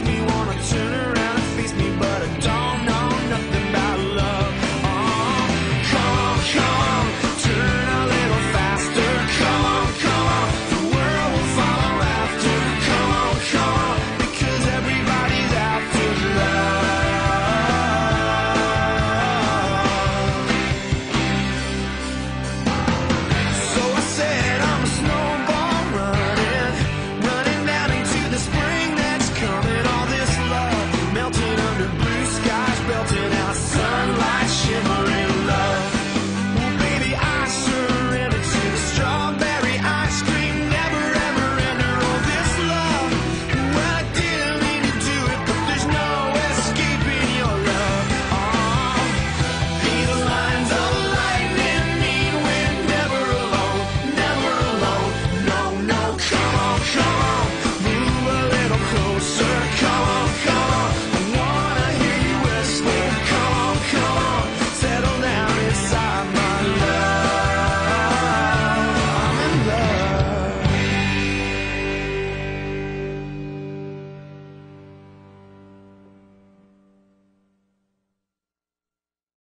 makes me wanna turn